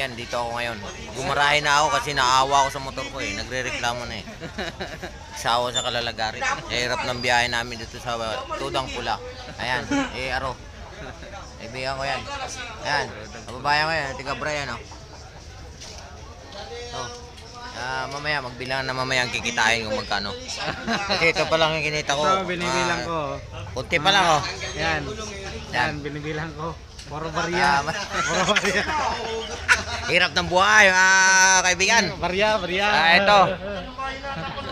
nandito ako ngayon. Gumarahe na ako kasi naawa ako sa motor ko eh. Nagre-reklamo na eh. Sawa sa kalalagarit. Eh, hirap ng biyahe namin dito sa Tudang Pula. Ayan, eh, aro. Kaibigan ko yan. Ayan, kababayan ko yan. Tiga Brian, oh. Oh. Ah, mamaya, magbilang na mamaya ang kikitain kung magkano. Kasi ito pa lang yung kinita ko. Ito, binibilang Ah, ko. Kunti pa lang, oh. Yan. Yan, binibilang ko. Puro barya. Ah, Puro barya. Hirap ng buhay, ah, kaibigan. Barya, barya. Ah, ito.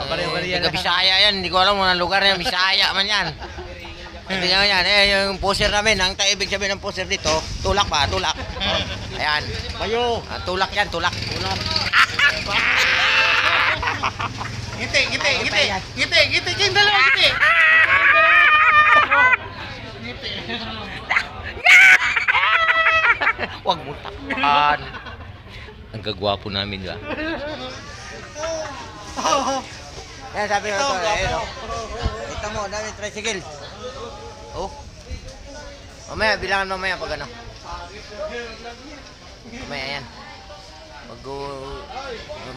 Barya, barya. Taga Bisaya yan. Hindi ko alam kung anong lugar yan. Bisaya man yan. Tingnan mo yan. Eh, yung poster namin. Ang ibig sabihin ng poster dito, tulak ba? Tulak. Ayan. Kayo. Ah, tulak yan, tulak. Tulak. Ngiti, ngiti, ngiti. Ngiti, ngiti. Kayong dalawa, ngiti. Huwag mo takpan. Ang gagwapo namin ba? Yan, sabi ko ito. Ayun, oh. Kita mo, dami tricycle. Oh. Mamaya, bilangan mamaya pag ano. Mamaya yan. Pag uh,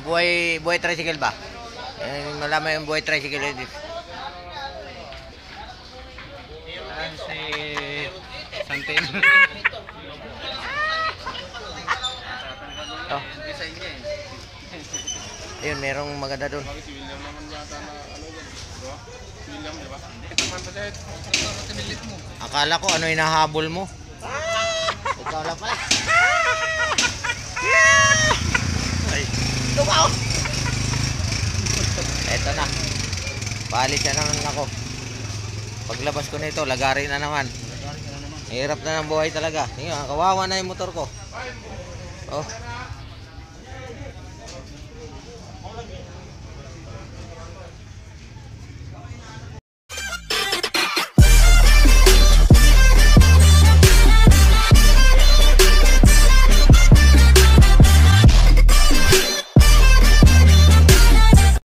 buhay, buhay tricycle ba? Eh, malaman yung buhay tricycle. Eh, Yan si Santin. oh. Ayun, merong maganda doon. Akala ko ano hinahabol mo. Ikaw lang pala. Ay. Tumaw! Eto na. Paalis na naman ako. Paglabas ko nito, lagari na naman. Hirap na ng buhay talaga. Tingnan, kawawa na yung motor ko. Oh.